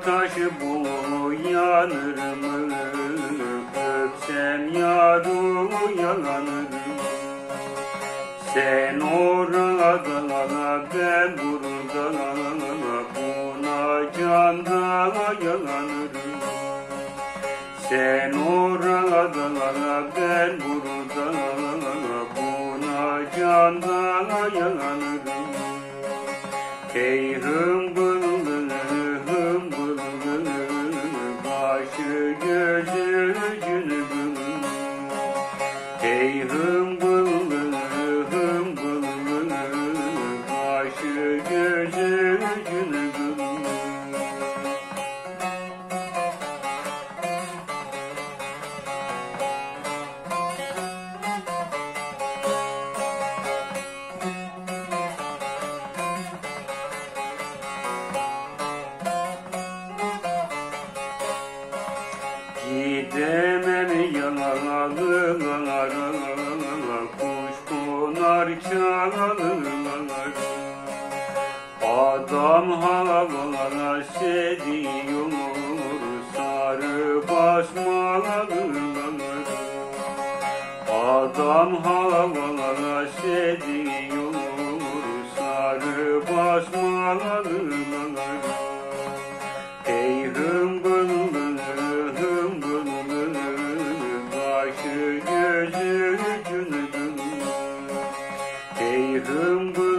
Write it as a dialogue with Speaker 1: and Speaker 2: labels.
Speaker 1: taşı boyanır mı? Öpsem yar uyanır Sen orada ben burada Buna canda yanarım Sen orada ben burada Buna canda yanarım Hey Başı gözü cünübül Hey Gidemem yanalılar Kuş konar çağlar Adam havalara sediyor Sarı basmalar Adam havalara sediyor Sarı basmalar Ey hımbıl